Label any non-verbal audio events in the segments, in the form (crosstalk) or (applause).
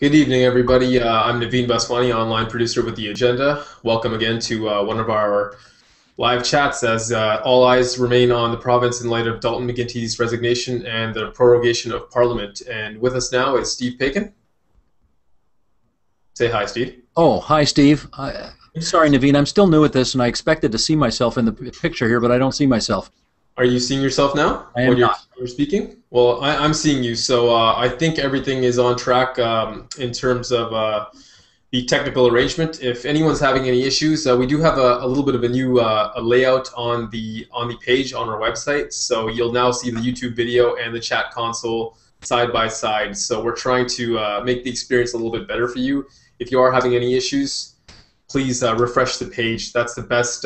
Good evening, everybody. Uh, I'm Naveen Baswani, online producer with The Agenda. Welcome again to uh, one of our live chats as uh, all eyes remain on the province in light of Dalton McGuinty's resignation and the prorogation of Parliament. And with us now is Steve Paikin. Say hi, Steve. Oh, hi, Steve. Sorry, Naveen. I'm still new at this, and I expected to see myself in the picture here, but I don't see myself. Are you seeing yourself now I am when you're, not. you're speaking? Well, I, I'm seeing you, so uh, I think everything is on track um, in terms of uh, the technical arrangement. If anyone's having any issues, uh, we do have a, a little bit of a new uh, a layout on the on the page on our website, so you'll now see the YouTube video and the chat console side by side. So we're trying to uh, make the experience a little bit better for you. If you are having any issues, please uh, refresh the page. That's the best.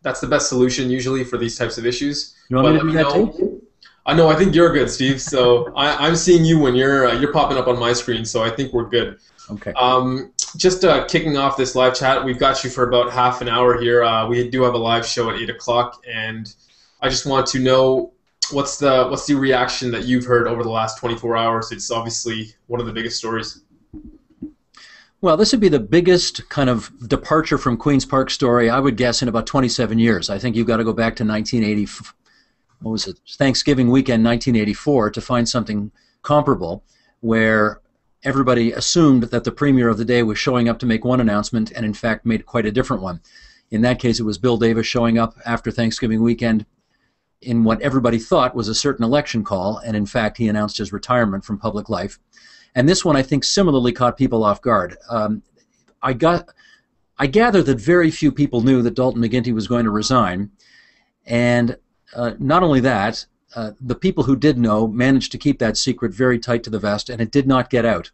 Uh, that's the best solution usually for these types of issues. You want me But to do let that know- too? I know. I think you're good, Steve. So (laughs) I, I'm seeing you when you're uh, you're popping up on my screen. So I think we're good. Okay. Um, just uh, kicking off this live chat, we've got you for about half an hour here. Uh, we do have a live show at eight o'clock, and I just want to know what's the what's the reaction that you've heard over the last 24 hours. It's obviously one of the biggest stories. Well, this would be the biggest kind of departure from Queen's Park story, I would guess, in about 27 years. I think you've got to go back to 1980. What was it? Thanksgiving weekend, 1984, to find something comparable, where everybody assumed that the premier of the day was showing up to make one announcement, and in fact made quite a different one. In that case, it was Bill Davis showing up after Thanksgiving weekend in what everybody thought was a certain election call, and in fact, he announced his retirement from public life. And this one, I think, similarly caught people off guard. Um, I got, I gather that very few people knew that Dalton McGuinty was going to resign, and uh, not only that, uh, the people who did know managed to keep that secret very tight to the vest, and it did not get out.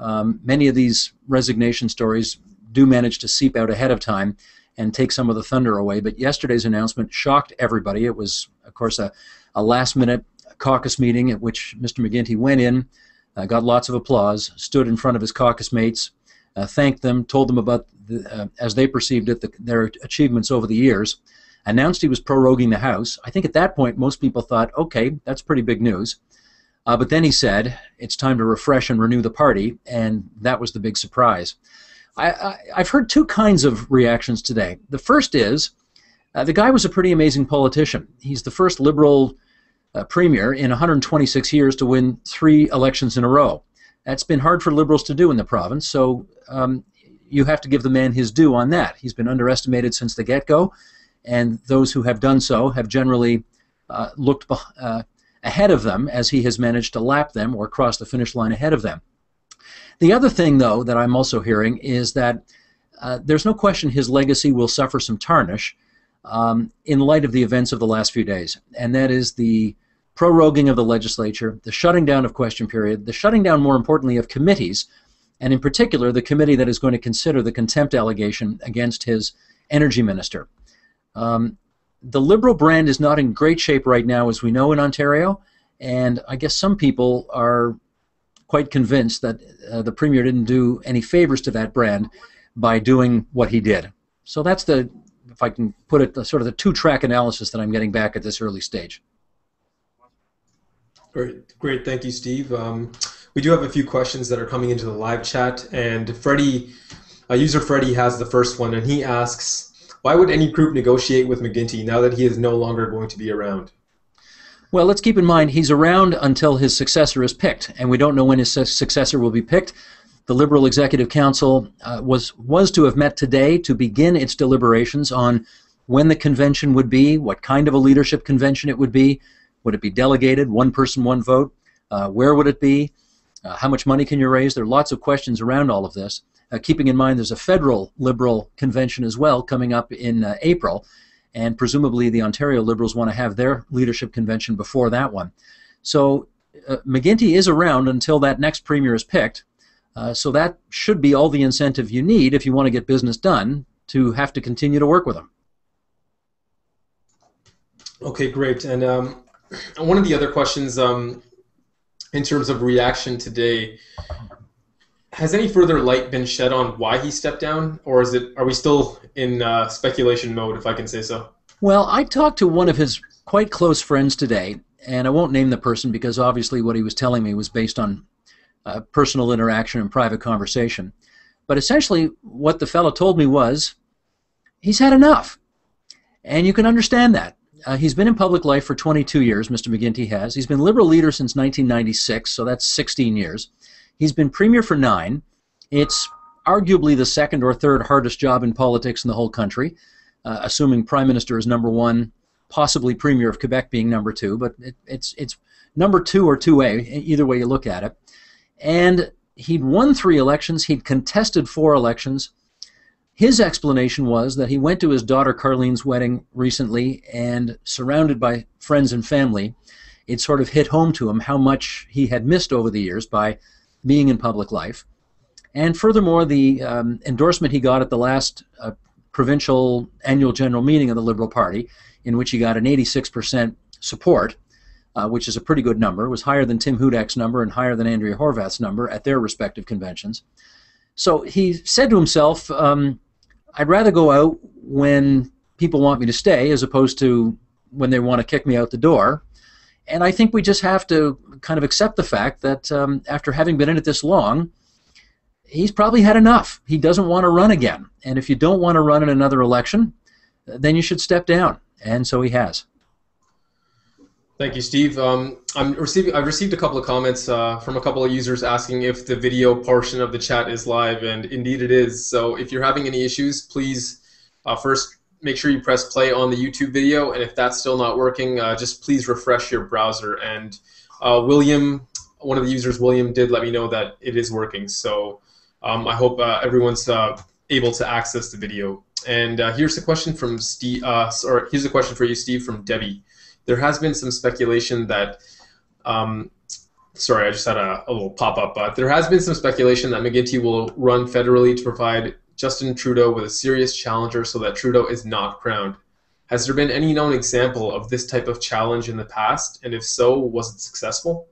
Um, many of these resignation stories do manage to seep out ahead of time and take some of the thunder away. But yesterday's announcement shocked everybody. It was, of course, a, a last minute caucus meeting at which Mr. McGuinty went in, uh, got lots of applause, stood in front of his caucus mates, uh, thanked them, told them about, the, uh, as they perceived it, the, their achievements over the years, announced he was proroguing the House. I think at that point most people thought, okay, that's pretty big news. Uh, but then he said, it's time to refresh and renew the party, and that was the big surprise. I, I, I've heard two kinds of reactions today. The first is uh, the guy was a pretty amazing politician. He's the first liberal uh, premier in 126 years to win three elections in a row. That's been hard for liberals to do in the province, so um, you have to give the man his due on that. He's been underestimated since the get go, and those who have done so have generally uh, looked uh, ahead of them as he has managed to lap them or cross the finish line ahead of them. The other thing, though, that I'm also hearing is that uh, there's no question his legacy will suffer some tarnish um, in light of the events of the last few days, and that is the proroguing of the legislature, the shutting down of question period, the shutting down, more importantly, of committees, and in particular, the committee that is going to consider the contempt allegation against his energy minister. Um, the Liberal brand is not in great shape right now, as we know in Ontario, and I guess some people are quite convinced that uh, the Premier didn't do any favors to that brand by doing what he did. So that's the, if I can put it, the, sort of the two-track analysis that I'm getting back at this early stage. Great, great. Thank you, Steve. Um, we do have a few questions that are coming into the live chat, and Freddie, uh, user Freddie has the first one, and he asks, "Why would any group negotiate with McGuinty now that he is no longer going to be around?" Well, let's keep in mind he's around until his successor is picked, and we don't know when his su- successor will be picked. The Liberal Executive Council uh, was was to have met today to begin its deliberations on when the convention would be, what kind of a leadership convention it would be, would it be delegated, one person, one vote, uh, where would it be, uh, how much money can you raise? There are lots of questions around all of this. Uh, keeping in mind there's a federal Liberal convention as well coming up in uh, April, and presumably the Ontario Liberals want to have their leadership convention before that one. So uh, McGuinty is around until that next premier is picked. Uh, so that should be all the incentive you need if you want to get business done to have to continue to work with them. Okay, great. And um, one of the other questions, um, in terms of reaction today, has any further light been shed on why he stepped down, or is it? Are we still in uh, speculation mode, if I can say so? Well, I talked to one of his quite close friends today, and I won't name the person because obviously what he was telling me was based on uh, personal interaction and private conversation. But essentially, what the fellow told me was he's had enough. And you can understand that. Uh, he's been in public life for 22 years, Mr. McGuinty has. He's been Liberal leader since 1996, so that's 16 years. He's been Premier for nine. It's arguably the second or third hardest job in politics in the whole country, uh, assuming Prime Minister is number one, possibly Premier of Quebec being number two, but it, it's, it's number two or 2A, either way you look at it. And he'd won three elections, he'd contested four elections. His explanation was that he went to his daughter Carleen's wedding recently and, surrounded by friends and family, it sort of hit home to him how much he had missed over the years by being in public life. And furthermore, the um, endorsement he got at the last uh, provincial annual general meeting of the Liberal Party, in which he got an 86% support, uh, which is a pretty good number, It was higher than Tim Hudak's number and higher than Andrea Horwath's number at their respective conventions. So he said to himself, um, I'd rather go out when people want me to stay as opposed to when they want to kick me out the door. And I think we just have to kind of accept the fact that um, after having been in it this long, he's probably had enough. He doesn't want to run again. And if you don't want to run in another election, then you should step down. And so he has. Thank you, Steve. Um, I'm receiving. I've received a couple of comments uh, from a couple of users asking if the video portion of the chat is live, and indeed it is. So if you're having any issues, please uh, first make sure you press play on the YouTube video, and if that's still not working, uh, just please refresh your browser. And uh, William, one of the users, William, did let me know that it is working. So um, I hope uh, everyone's uh, able to access the video. And here's a question from Steve. or here's a question for you, Steve, from Debbie there has been some speculation that. Um, sorry, I just had a, a little pop up, but there has been some speculation that McGuinty will run federally to provide Justin Trudeau with a serious challenger so that Trudeau is not crowned. Has there been any known example of this type of challenge in the past? And if so, was it successful?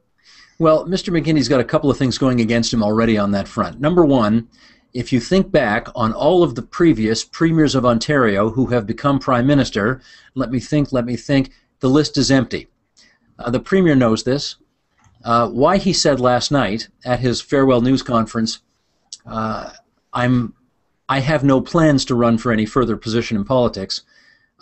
Well, Mr. McGuinty's got a couple of things going against him already on that front. Number one, if you think back on all of the previous premiers of Ontario who have become prime minister, let me think, let me think, the list is empty. Uh, the Premier knows this. Uh, why he said last night at his farewell news conference, uh, I'm, I have no plans to run for any further position in politics,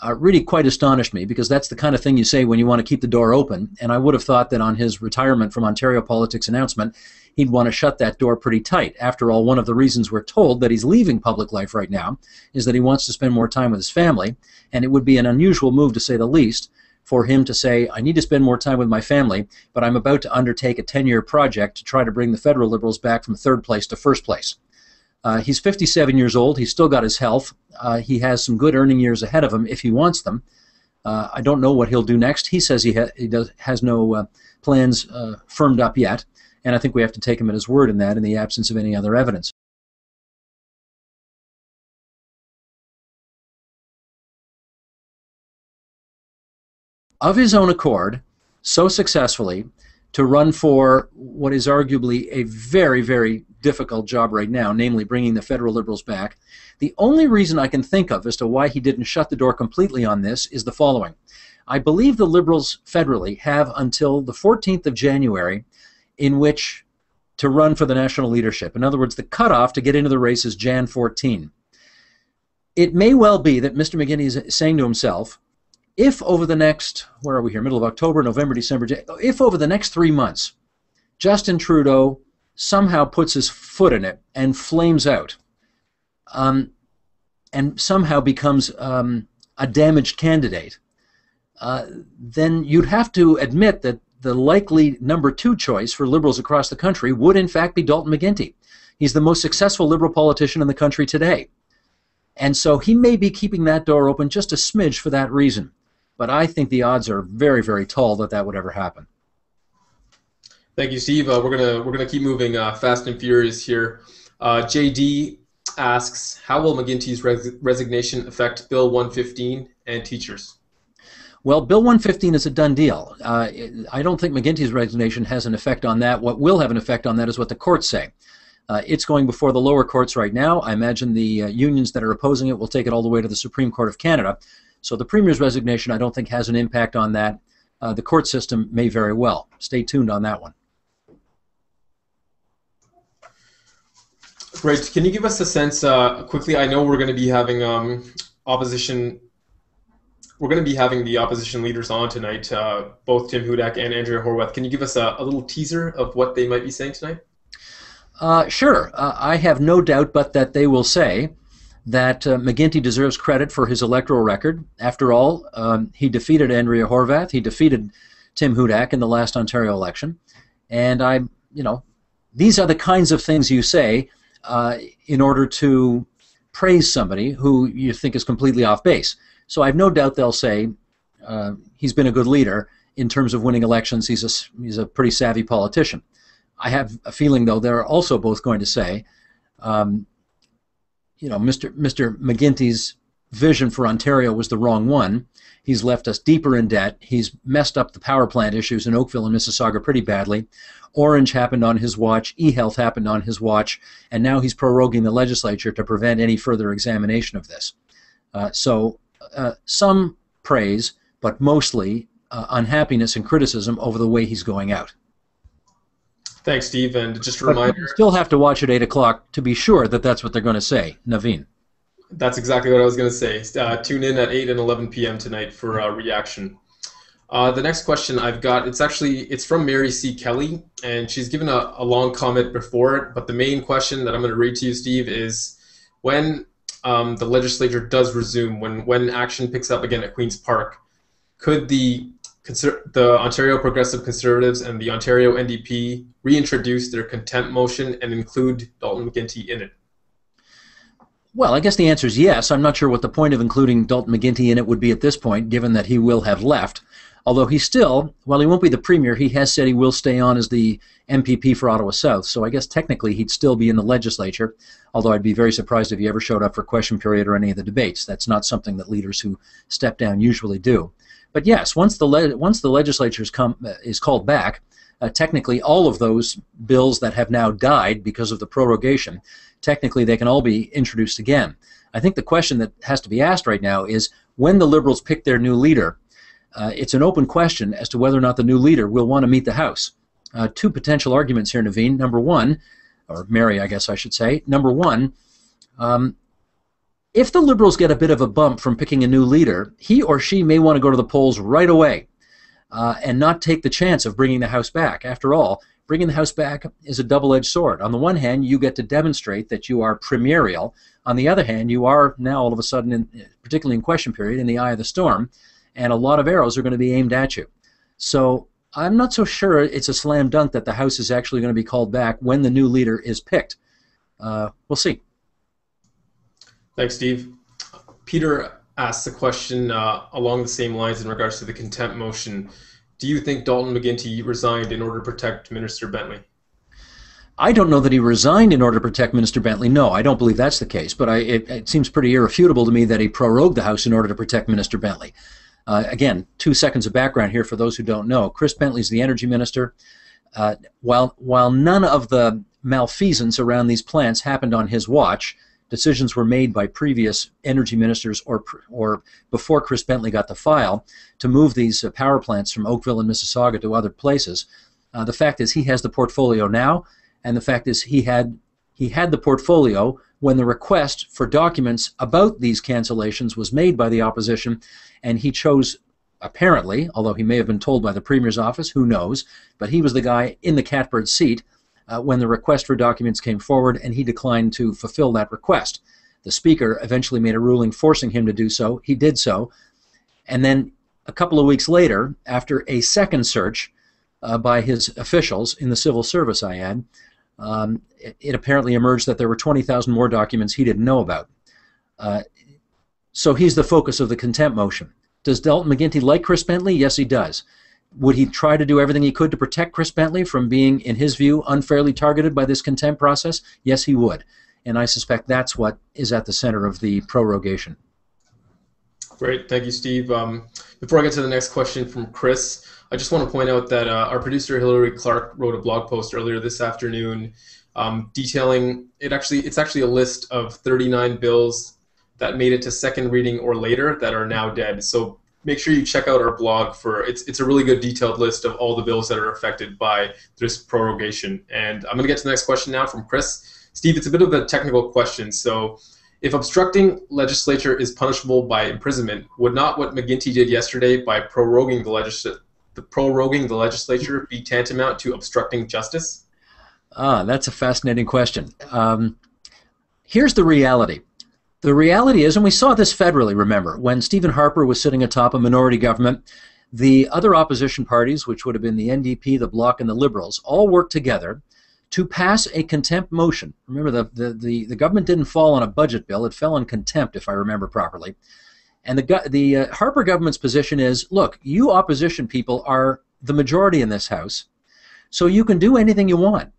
uh, really quite astonished me because that's the kind of thing you say when you want to keep the door open. And I would have thought that on his retirement from Ontario politics announcement, he'd want to shut that door pretty tight. After all, one of the reasons we're told that he's leaving public life right now is that he wants to spend more time with his family, and it would be an unusual move to say the least for him to say, I need to spend more time with my family, but I'm about to undertake a 10 year project to try to bring the federal Liberals back from third place to first place. Uh, he's 57 years old. He's still got his health. Uh, he has some good earning years ahead of him if he wants them. Uh, I don't know what he'll do next. He says he, ha- he does, has no uh, plans uh, firmed up yet, and I think we have to take him at his word in that in the absence of any other evidence. Of his own accord so successfully to run for what is arguably a very, very difficult job right now, namely bringing the federal liberals back. The only reason I can think of as to why he didn't shut the door completely on this is the following. I believe the liberals federally have until the 14th of January in which to run for the national leadership. In other words, the cutoff to get into the race is Jan 14. It may well be that Mr. McGuinty is saying to himself, if over the next, where are we here, middle of October, November, December, if over the next three months, Justin Trudeau somehow puts his foot in it and flames out, um, and somehow becomes um, a damaged candidate, uh, then you'd have to admit that the likely number two choice for liberals across the country would in fact be Dalton McGuinty. He's the most successful liberal politician in the country today. And so he may be keeping that door open just a smidge for that reason but I think the odds are very, very tall that that would ever happen. Thank you, Steve. Uh, we're gonna we're gonna keep moving uh, fast and furious here. Uh, JD asks, how will McGuinty's res- resignation affect Bill 115 and teachers? Well, Bill 115 is a done deal. Uh, I don't think McGuinty's resignation has an effect on that. What will have an effect on that is what the courts say. Uh, it's going before the lower courts right now. I imagine the uh, unions that are opposing it will take it all the way to the Supreme Court of Canada. So the Premier's resignation, I don't think, has an impact on that. Uh, the court system may very well. Stay tuned on that one. Great. Can you give us a sense uh, quickly? I know we're going to be having um, opposition. We're going to be having the opposition leaders on tonight, uh, both Tim Hudak and Andrea Horwath. Can you give us a, a little teaser of what they might be saying tonight? Uh, sure. Uh, I have no doubt but that they will say that uh, McGuinty deserves credit for his electoral record. After all, um, he defeated Andrea Horwath. He defeated Tim Hudak in the last Ontario election. And I, you know, these are the kinds of things you say uh, in order to praise somebody who you think is completely off base. So I have no doubt they'll say uh, he's been a good leader in terms of winning elections. He's a, he's a pretty savvy politician. I have a feeling, though, they're also both going to say, um, you know, Mr. Mr. McGuinty's vision for Ontario was the wrong one. He's left us deeper in debt. He's messed up the power plant issues in Oakville and Mississauga pretty badly. Ornge happened on his watch. eHealth happened on his watch. And now he's proroguing the legislature to prevent any further examination of this. Uh, so uh, some praise, but mostly uh, unhappiness and criticism over the way he's going out. Thanks, Steve. And just a reminder. you still have to watch at 8 o'clock to be sure that that's what they're going to say. Naveen. That's exactly what I was going to say. Uh, tune in at 8 and 11 p.m. tonight for uh, reaction. Uh, the next question I've got, it's actually, it's from Mary C. Kelly, and she's given a, a long comment before it, but the main question that I'm going to read to you, Steve, is when um, the legislature does resume, when, when action picks up again at Queen's Park, could the the Ontario Progressive Conservatives and the Ontario NDP reintroduce their contempt motion and include Dalton McGuinty in it? Well, I guess the answer is yes. I'm not sure what the point of including Dalton McGuinty in it would be at this point, given that he will have left. Although he still, while he won't be the premier, he has said he will stay on as the MPP for Ottawa South. So I guess technically he'd still be in the legislature, although I'd be very surprised if he ever showed up for question period or any of the debates. That's not something that leaders who step down usually do. But yes, once the le- once the legislature is, come, uh, is called back, uh, technically all of those bills that have now died because of the prorogation technically they can all be introduced again. I think the question that has to be asked right now is when the Liberals pick their new leader, uh, it's an open question as to whether or not the new leader will want to meet the House. Uh, two potential arguments here, Naveen. Number one, or Mary, I guess I should say. Number one, um, if the Liberals get a bit of a bump from picking a new leader, he or she may want to go to the polls right away uh, and not take the chance of bringing the House back. After all, bringing the House back is a double edged sword. On the one hand, you get to demonstrate that you are premierial. On the other hand, you are now all of a sudden, in, particularly in question period, in the eye of the storm, and a lot of arrows are going to be aimed at you. So I'm not so sure it's a slam dunk that the House is actually going to be called back when the new leader is picked. Uh, we'll see. Thanks, Steve. Peter asks a question uh, along the same lines in regards to the contempt motion. Do you think Dalton McGuinty resigned in order to protect Minister Bentley? I don't know that he resigned in order to protect Minister Bentley. No, I don't believe that's the case. But I, it, it, seems pretty irrefutable to me that he prorogued the House in order to protect Minister Bentley. Uh, again, two seconds of background here for those who don't know. Chris Bentley is the energy minister. Uh, while while none of the malfeasance around these plants happened on his watch, decisions were made by previous energy ministers or or before Chris Bentley got the file to move these uh, power plants from Oakville and Mississauga to other places. Uh, the fact is he has the portfolio now, and the fact is he had he had the portfolio when the request for documents about these cancellations was made by the opposition, and he chose apparently, although he may have been told by the premier's office, who knows, but he was the guy in the catbird seat uh, when the request for documents came forward, and he declined to fulfill that request. The Speaker eventually made a ruling forcing him to do so. He did so. And then a couple of weeks later, after a second search uh, by his officials in the civil service, I add, um, it, apparently emerged that there were 20,000 more documents he didn't know about. Uh, so he's the focus of the contempt motion. Does Dalton McGuinty like Chris Bentley? Yes, he does. Would he try to do everything he could to protect Chris Bentley from being, in his view, unfairly targeted by this contempt process? Yes, he would. And I suspect that's what is at the center of the prorogation. Great. Thank you, Steve. Um, before I get to the next question from Chris, I just want to point out that uh, our producer Hillary Clark wrote a blog post earlier this afternoon um, detailing it. Actually, it's actually a list of 39 bills that made it to second reading or later that are now dead. So make sure you check out our blog for it's it's a really good detailed list of all the bills that are affected by this prorogation. And I'm going to get to the next question now from Chris. Steve, it's a bit of a technical question. So, if obstructing legislature is punishable by imprisonment, would not what McGuinty did yesterday by proroguing the legislature the proroguing the legislature be tantamount to obstructing justice? Ah, that's a fascinating question. Um, here's the reality. The reality is, and we saw this federally, remember, when Stephen Harper was sitting atop a minority government, the other opposition parties, which would have been the NDP, the Bloc, and the Liberals, all worked together to pass a contempt motion. Remember, the, the, the, the government didn't fall on a budget bill, it fell on contempt, if I remember properly. And the, the uh, Harper government's position is look, you opposition people are the majority in this House, so you can do anything you want.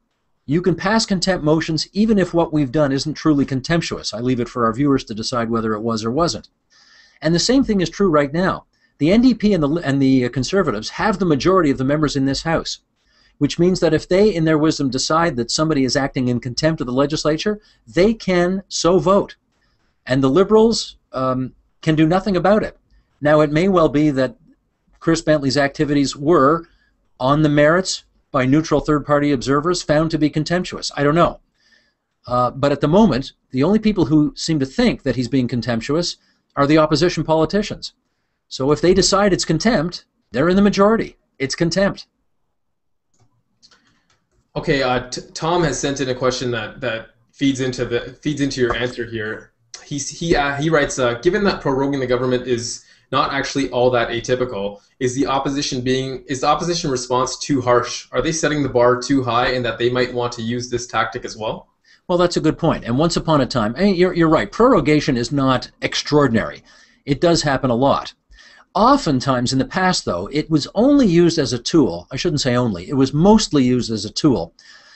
You can pass contempt motions even if what we've done isn't truly contemptuous. I leave it for our viewers to decide whether it was or wasn't. And the same thing is true right now. The NDP and the, and the Conservatives have the majority of the members in this House, which means that if they, in their wisdom, decide that somebody is acting in contempt of the legislature, they can so vote. And the Liberals, um, can do nothing about it. Now, it may well be that Chris Bentley's activities were, on the merits, by neutral third party observers, found to be contemptuous. I don't know. Uh, but at the moment, the only people who seem to think that he's being contemptuous are the opposition politicians. So if they decide it's contempt, they're in the majority. It's contempt. Okay, uh, Tom has sent in a question that, that feeds into the feeds into your answer here he's, he uh, he writes, uh, given that proroguing the government is not actually all that atypical, is the opposition being is the opposition response too harsh? Are they setting the bar too high, and that they might want to use this tactic as well? Well, that's a good point. And once upon a time, you're, you're right. Prorogation is not extraordinary. It does happen a lot. Oftentimes in the past, though, it was only used as a tool. I shouldn't say only. It was mostly used as a tool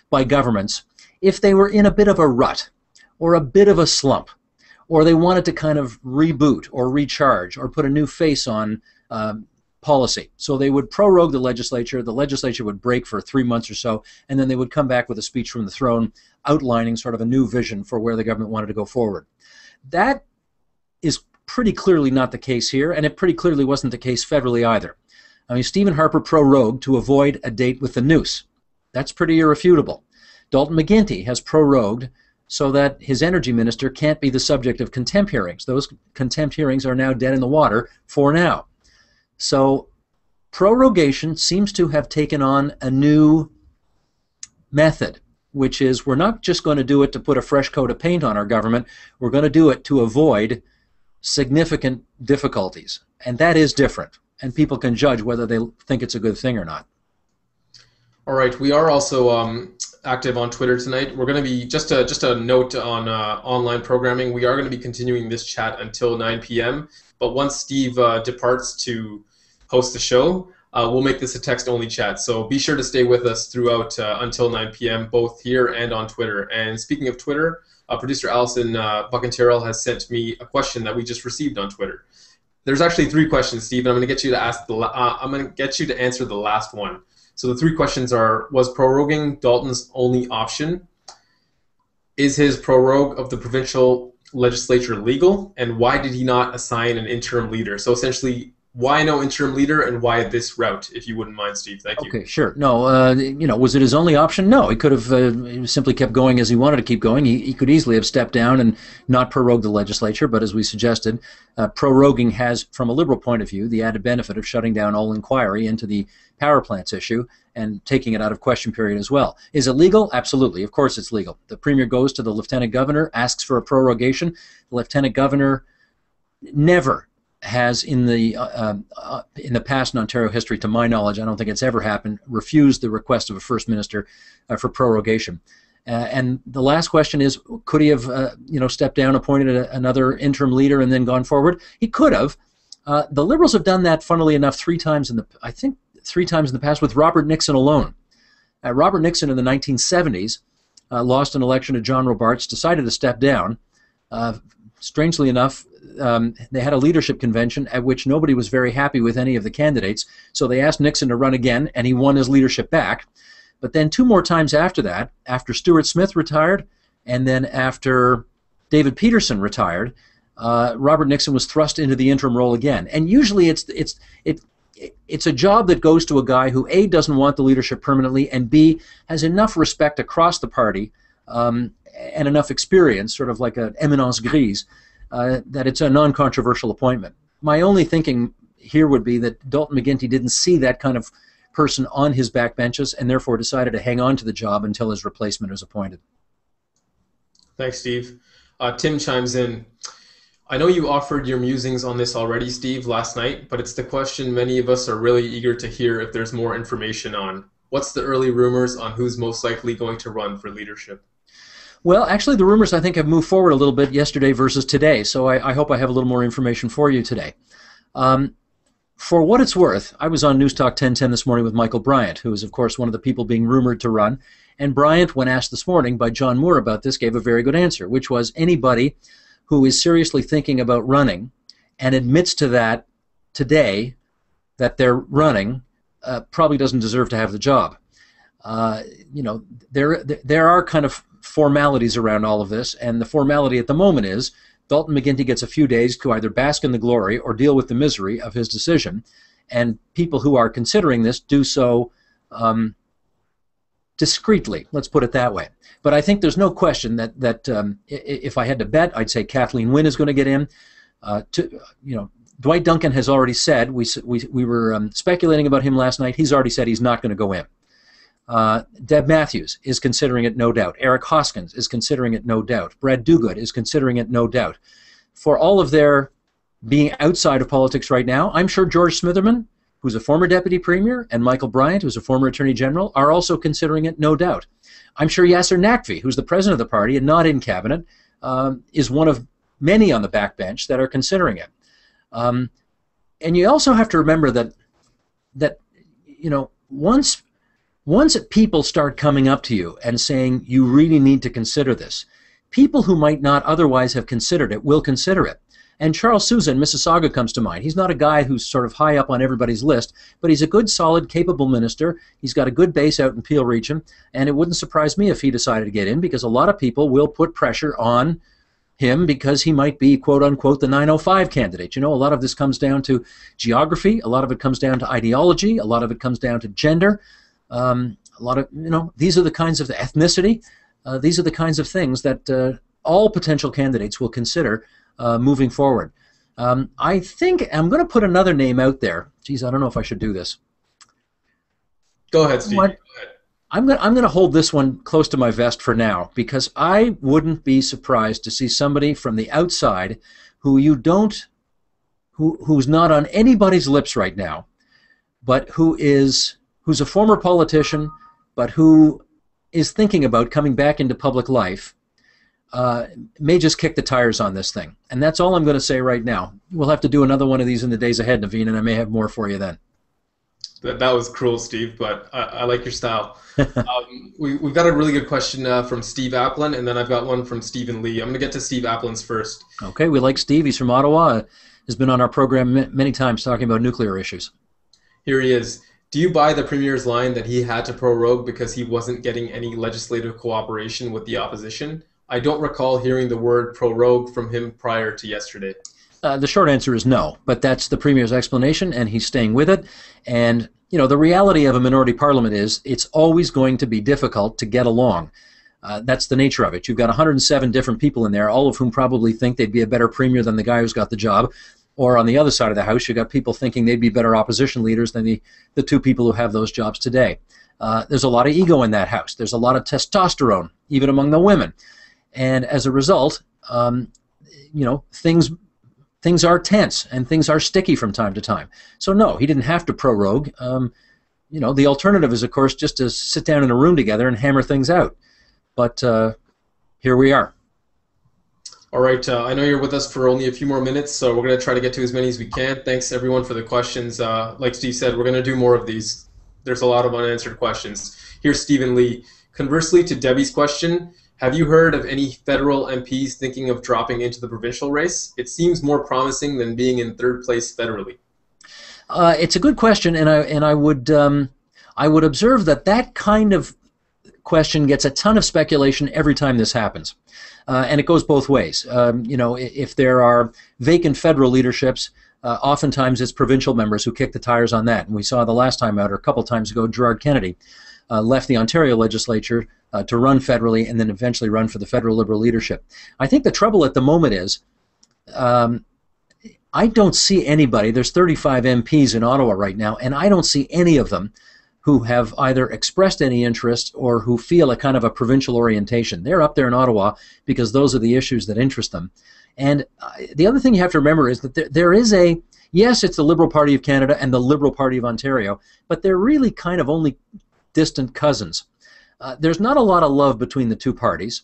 by governments if they were in a bit of a rut or a bit of a slump or they wanted to kind of reboot or recharge or put a new face on um, policy. So they would prorogue the legislature, the legislature would break for three months or so, and then they would come back with a speech from the throne outlining sort of a new vision for where the government wanted to go forward. That is pretty clearly not the case here, and it pretty clearly wasn't the case federally either. I mean, Stephen Harper prorogued to avoid a date with the noose. That's pretty irrefutable. Dalton McGuinty has prorogued so that his energy minister can't be the subject of contempt hearings. Those contempt hearings are now dead in the water for now. So prorogation seems to have taken on a new method, which is we're not just going to do it to put a fresh coat of paint on our government, we're going to do it to avoid significant difficulties. And that is different. And people can judge whether they think it's a good thing or not. All right. We are also um, active on Twitter tonight. We're going to be just a just a note on uh, online programming. We are going to be continuing this chat until 9 p.m. But once Steve uh, departs to host the show, uh, we'll make this a text-only chat. So be sure to stay with us throughout uh, until 9 p.m. both here and on Twitter. And speaking of Twitter, uh, producer Allison uh, Buckenterrell has sent me a question that we just received on Twitter. There's actually three questions, Steve, and I'm going to get you to ask the. Uh, I'm going to get you to answer the last one. So the three questions are Was proroguing Dalton's only option? Is his prorogue of the provincial legislature legal? And why did he not assign an interim leader? So essentially, why no interim leader and why this route, if you wouldn't mind, Steve? Thank you. Okay, sure. No, uh, you know, was it his only option? No, he could have uh, simply kept going as he wanted to keep going. He, he, could easily have stepped down and not prorogued the legislature, but as we suggested, uh, proroguing has, from a liberal point of view, the added benefit of shutting down all inquiry into the power plants issue and taking it out of question period as well. Is it legal? Absolutely. Of course it's legal. The premier goes to the lieutenant governor, asks for a prorogation. The lieutenant governor never has in the uh, um, uh, in the past in Ontario history, to my knowledge, I don't think it's ever happened, refused the request of a first minister uh, for prorogation. Uh, and the last question is, could he have, uh, you know, stepped down, appointed a, another interim leader, and then gone forward? He could have. Uh, the Liberals have done that, funnily enough, three times in the, I think, three times in the past with Robert Nixon alone. Robert Nixon in the 1970s lost an election to John Robarts, decided to step down. strangely enough, um, they had a leadership convention at which nobody was very happy with any of the candidates. So they asked Nixon to run again, and he won his leadership back. But then two more times after that, after Stuart Smith retired, and then after David Peterson retired, uh, Robert Nixon was thrust into the interim role again. And usually, it's it's it. It's a job that goes to a guy who A doesn't want the leadership permanently and B has enough respect across the party um, and enough experience, sort of like an eminence grise, uh, that it's a non-controversial appointment. My only thinking here would be that Dalton McGuinty didn't see that kind of person on his backbenches and therefore decided to hang on to the job until his replacement was appointed. Thanks, Steve. Uh, Tim chimes in. I know you offered your musings on this already, Steve, last night, but it's the question many of us are really eager to hear if there's more information on. What's the early rumors on who's most likely going to run for leadership? Well, actually, the rumors I think have moved forward a little bit yesterday versus today, so I, I hope I have a little more information for you today. Um, for what it's worth, I was on News Talk 1010 this morning with Michael Bryant, who is, of course, one of the people being rumored to run. And Bryant, when asked this morning by John Moore about this, gave a very good answer, which was anybody who is seriously thinking about running and admits to that today that they're running uh, probably doesn't deserve to have the job. Uh, you know, there there are kind of formalities around all of this, and the formality at the moment is Dalton McGuinty gets a few days to either bask in the glory or deal with the misery of his decision. And people who are considering this do so um, discreetly, let's put it that way. But I think there's no question that, that um, if I had to bet, I'd say Kathleen Wynne is going to get in. Uh, to, you know, Dwight Duncan has already said, we, we, we were um, speculating about him last night, he's already said he's not going to go in. Uh, Deb Matthews is considering it, no doubt. Eric Hoskins is considering it, no doubt. Brad Duguid is considering it, no doubt. For all of their being outside of politics right now, I'm sure George Smitherman, who's a former deputy premier, and Michael Bryant, who's a former attorney general, are also considering it, no doubt. I'm sure Yasir Naqvi, who's the president of the party and not in cabinet, um, is one of many on the backbench that are considering it. Um, and you also have to remember that that you know once once people start coming up to you and saying, you really need to consider this, people who might not otherwise have considered it will consider it. And Charles Sousa in Mississauga comes to mind. He's not a guy who's sort of high up on everybody's list, but he's a good, solid, capable minister. He's got a good base out in Peel region, and it wouldn't surprise me if he decided to get in because a lot of people will put pressure on him because he might be quote unquote the 905 candidate. You know, a lot of this comes down to geography, a lot of it comes down to ideology, a lot of it comes down to gender. Um, a lot of, you know, these are the kinds of ethnicity. Uh, these are the kinds of things that uh, all potential candidates will consider uh, moving forward. Um, I think I'm going to put another name out there. Geez, I don't know if I should do this. Go ahead, Steve. What? I'm going, I'm going to hold this one close to my vest for now because I wouldn't be surprised to see somebody from the outside who you don't, who, who's not on anybody's lips right now, but who is who's a former politician, but who is thinking about coming back into public life, uh, may just kick the tires on this thing. And that's all I'm going to say right now. We'll have to do another one of these in the days ahead, Naveen, and I may have more for you then. That, that was cruel, Steve, but I, I like your style. (laughs) um, we, we've got a really good question uh, from Steve Aplin, and then I've got one from Stephen Lee. I'm going to get to Steve Aplin's first. Okay, we like Steve. He's from Ottawa. Has been on our program many times talking about nuclear issues. Here he is. Do you buy the premier's line that he had to prorogue because he wasn't getting any legislative cooperation with the opposition? I don't recall hearing the word prorogue from him prior to yesterday. Uh, the short answer is no, but that's the premier's explanation, and he's staying with it. And you know, the reality of a minority parliament is it's always going to be difficult to get along. Uh, that's the nature of it. You've got 107 different people in there, all of whom probably think they'd be a better premier than the guy who's got the job. Or on the other side of the house, you've got people thinking they'd be better opposition leaders than the, the two people who have those jobs today. Uh, there's a lot of ego in that house. There's a lot of testosterone, even among the women. And as a result, um, you know, things things are tense and things are sticky from time to time. So no, he didn't have to prorogue. Um, you know, the alternative is, of course, just to sit down in a room together and hammer things out. But uh, here we are. All right, uh, I know you're with us for only a few more minutes, so we're going to try to get to as many as we can. Thanks everyone for the questions. Uh, like Steve said, we're going to do more of these. There's a lot of unanswered questions. Here's Stephen Lee. Conversely to Debbie's question, have you heard of any federal MPs thinking of dropping into the provincial race? It seems more promising than being in third place federally. Uh, it's a good question, and I and I would um, I would observe that that kind of question gets a ton of speculation every time this happens. Uh, and it goes both ways. Um, you know, if there are vacant federal leaderships, uh, oftentimes it's provincial members who kick the tires on that. And we saw the last time out, or a couple times ago, Gerard Kennedy. uh, left the Ontario legislature uh, to run federally and then eventually run for the federal Liberal leadership. I think the trouble at the moment is um, I don't see anybody, there's 35 MPs in Ottawa right now, and I don't see any of them who have either expressed any interest or who feel a kind of a provincial orientation. They're up there in Ottawa because those are the issues that interest them. And uh, the other thing you have to remember is that there, there is a, yes, it's the Liberal Party of Canada and the Liberal Party of Ontario, but they're really kind of only distant cousins. Uh, there's not a lot of love between the two parties.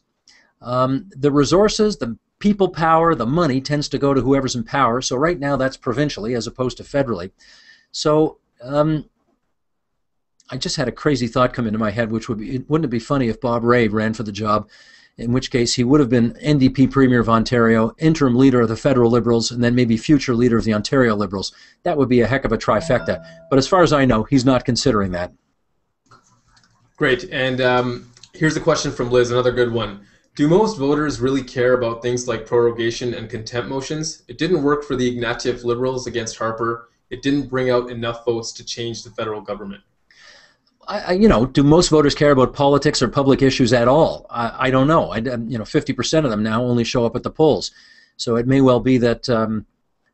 Um, the resources, the people power, the money tends to go to whoever's in power. So right now that's provincially as opposed to federally. So um, I just had a crazy thought come into my head, which would be, wouldn't it be funny if Bob Rae ran for the job? In which case he would have been NDP Premier of Ontario, interim leader of the federal Liberals, and then maybe future leader of the Ontario Liberals. That would be a heck of a trifecta. But as far as I know, he's not considering that. Great. And um, here's a question from Liz, another good one. Do most voters really care about things like prorogation and contempt motions? It didn't work for the Ignatieff Liberals against Harper. It didn't bring out enough votes to change the federal government. I, you know, do most voters care about politics or public issues at all? I, I don't know. I, you know, 50% of them now only show up at the polls, so it may well be that um,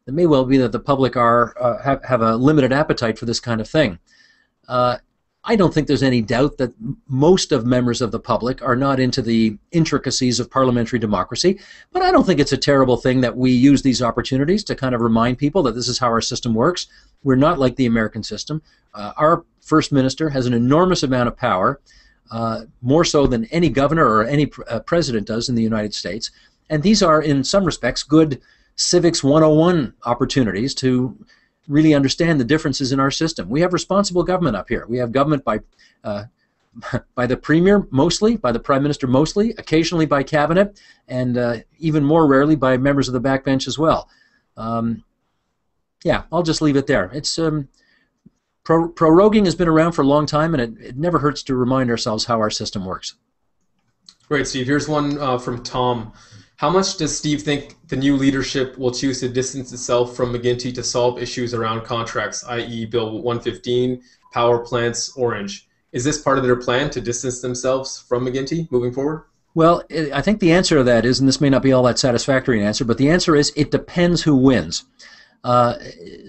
it may well be that the public are uh, have, have a limited appetite for this kind of thing. Uh, I don't think there's any doubt that most of members of the public are not into the intricacies of parliamentary democracy, but I don't think it's a terrible thing that we use these opportunities to kind of remind people that this is how our system works. We're not like the American system. Uh, our first minister has an enormous amount of power, uh, more so than any governor or any pr- uh, president does in the United States. And these are, in some respects, good civics 101 opportunities to really understand the differences in our system. We have responsible government up here. We have government by uh, (laughs) by the premier mostly, by the prime minister mostly, occasionally by cabinet, and uh, even more rarely by members of the backbench as well. Um, yeah, I'll just leave it there. It's um, pro- proroguing has been around for a long time, and it, it never hurts to remind ourselves how our system works. Great, Steve. Here's one uh, from Tom. How much does Steve think the new leadership will choose to distance itself from McGuinty to solve issues around contracts, i.e., Bill 115, power plants, Ornge? Is this part of their plan to distance themselves from McGuinty moving forward? Well, I think the answer to that is, and this may not be all that satisfactory an answer, but the answer is it depends who wins. Uh,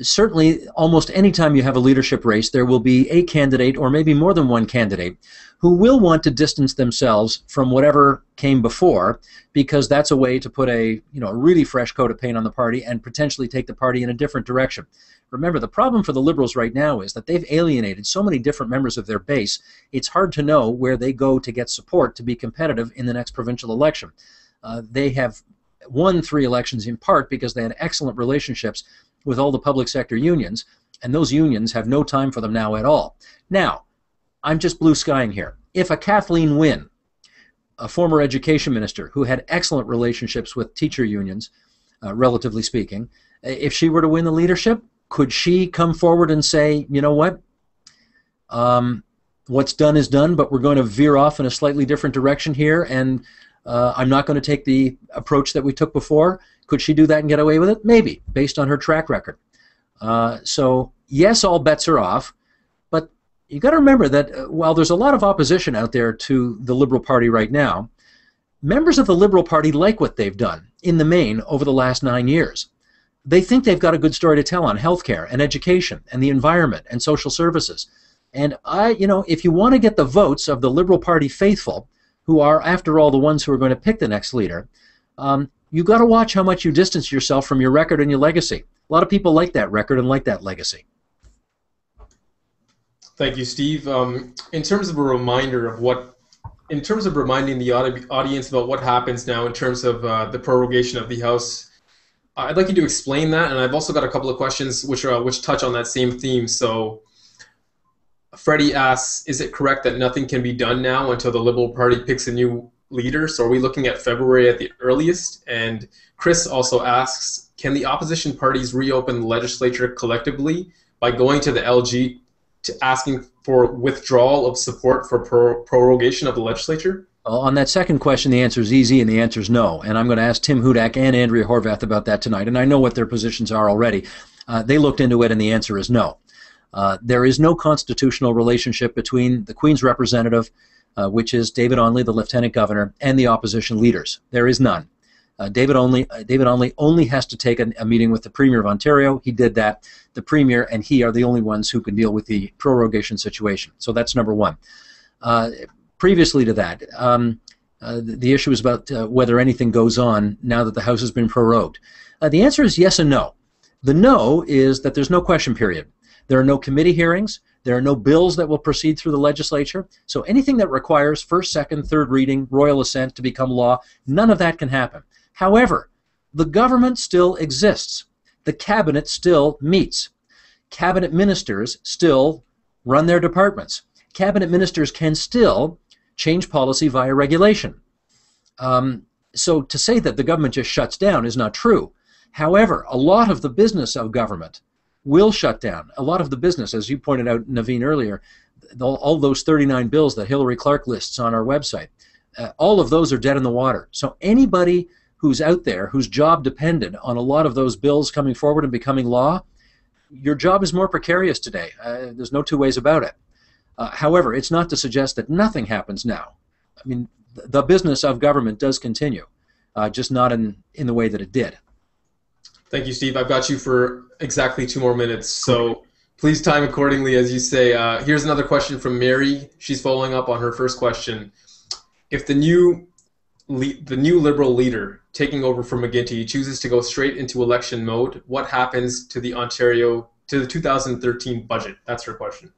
certainly, almost any time you have a leadership race, there will be a candidate, or maybe more than one candidate, who will want to distance themselves from whatever came before, because that's a way to put a you know a really fresh coat of paint on the party and potentially take the party in a different direction. Remember, the problem for the Liberals right now is that they've alienated so many different members of their base. It's hard to know where they go to get support to be competitive in the next provincial election. Uh, they have won three elections in part because they had excellent relationships with all the public sector unions, and those unions have no time for them now at all. Now, I'm just blue skying here. If a Kathleen Wynne, a former education minister who had excellent relationships with teacher unions, uh, relatively speaking, if she were to win the leadership, could she come forward and say, you know what? Um, what's done is done, but we're going to veer off in a slightly different direction here, and uh, I'm not going to take the approach that we took before. Could she do that and get away with it? Maybe, based on her track record. Uh, so, yes, all bets are off, but you got to remember that uh, while there's a lot of opposition out there to the Liberal Party right now, members of the Liberal Party like what they've done in the main over the last nine years. They think they've got a good story to tell on healthcare and education and the environment and social services. And I, you know, if you want to get the votes of the Liberal Party faithful, who are, after all, the ones who are going to pick the next leader, um, you got to watch how much you distance yourself from your record and your legacy. A lot of people like that record and like that legacy. Thank you, Steve. Um, in terms of a reminder of what, in terms of reminding the audience about what happens now in terms of uh, the prorogation of the House, I'd like you to explain that, and I've also got a couple of questions which are which touch on that same theme. So, Freddie asks, is it correct that nothing can be done now until the Liberal Party picks a new leader? So are we looking at February at the earliest? And Chris also asks, can the opposition parties reopen the legislature collectively by going to the LG to asking for withdrawal of support for pro- prorogation of the legislature? On that second question, the answer is easy, and the answer is no. And I'm going to ask Tim Hudak and Andrea Horwath about that tonight. And I know what their positions are already. Uh, they looked into it, and the answer is no. Uh, there is no constitutional relationship between the Queen's representative, uh, which is David Onley, the Lieutenant Governor, and the opposition leaders. There is none. Uh, David Onley uh, David Onley only has to take a, a, meeting with the Premier of Ontario. He did that. The Premier and he are the only ones who can deal with the prorogation situation. So that's number one. Uh, previously to that, um, uh, the, the, issue is about uh, whether anything goes on now that the House has been prorogued. Uh, the answer is yes and no. The no is that there's no question period. There are no committee hearings. There are no bills that will proceed through the legislature. So anything that requires first, second, third reading, royal assent to become law, none of that can happen. However, the government still exists. The cabinet still meets. Cabinet ministers still run their departments. Cabinet ministers can still change policy via regulation. Um, so to say that the government just shuts down is not true. However, a lot of the business of government will shut down. A lot of the business, as you pointed out, Naveen, earlier, all, those 39 bills that Hillary Clark lists on our website, uh, all of those are dead in the water. So anybody who's out there whose job depended on a lot of those bills coming forward and becoming law, your job is more precarious today. Uh, there's no two ways about it. Uh, however, it's not to suggest that nothing happens now. I mean, the business of government does continue, uh, just not in, in the way that it did. Thank you, Steve. I've got you for exactly two more minutes, so please time accordingly as you say. Uh, here's another question from Mary. She's following up on her first question. If the new the new Liberal leader taking over from McGuinty chooses to go straight into election mode, what happens to the Ontario to the 2013 budget? That's her question.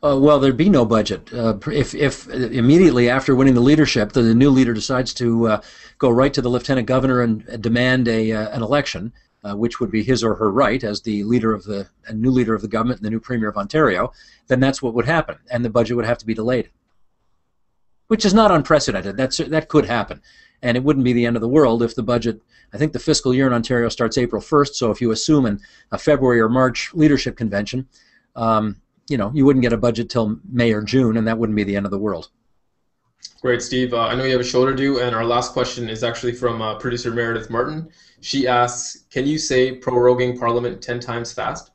Uh, well, there'd be no budget uh, if, if immediately after winning the leadership, the, the new leader decides to uh, go right to the lieutenant governor and demand a uh, an election, uh, which would be his or her right as the leader of the new leader of the government and the new premier of Ontario. Then that's what would happen, and the budget would have to be delayed which is not unprecedented. That's that could happen, and it wouldn't be the end of the world if the budget. I think the fiscal year in Ontario starts April 1st, so if you assume in a February or March leadership convention, um, you know you wouldn't get a budget till May or June, and that wouldn't be the end of the world. Great, Steve. Uh, I know you have a shoulder due, and our last question is actually from uh, producer Meredith Martin. She asks, "Can you say proroguing Parliament ten times fast?"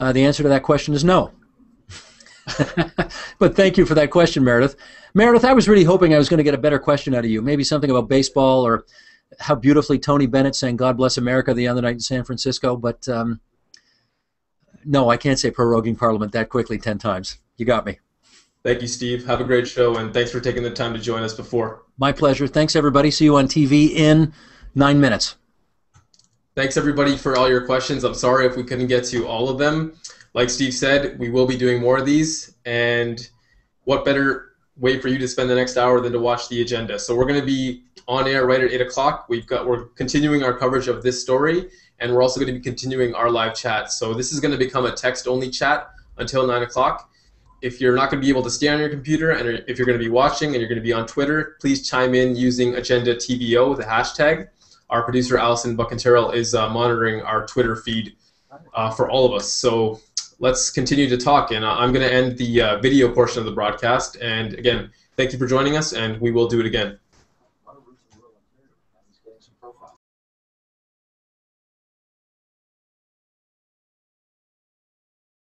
Uh, the answer to that question is no. (laughs) but thank you for that question, Meredith. Meredith, I was really hoping I was going to get a better question out of you. Maybe something about baseball or how beautifully Tony Bennett sang "God Bless America" the other night in San Francisco. But um, no, I can't say proroguing Parliament that quickly ten times. You got me. Thank you, Steve. Have a great show, and thanks for taking the time to join us before. My pleasure. Thanks, everybody. See you on TV in nine minutes. Thanks, everybody, for all your questions. I'm sorry if we couldn't get to all of them. Like Steve said, we will be doing more of these, and what better way for you to spend the next hour than to watch the agenda. So we're going to be on air right at eight o'clock. We've got we're continuing our coverage of this story, and we're also going to be continuing our live chat. So this is going to become a text-only chat until nine o'clock. If you're not going to be able to stay on your computer, and if you're going to be watching and you're going to be on Twitter, please chime in using Agenda TVO, the hashtag. Our producer Allison Buckenterrell is uh, monitoring our Twitter feed uh, for all of us. So let's continue to talk. And uh, I'm going to end the uh, video portion of the broadcast. And again, thank you for joining us, and we will do it again.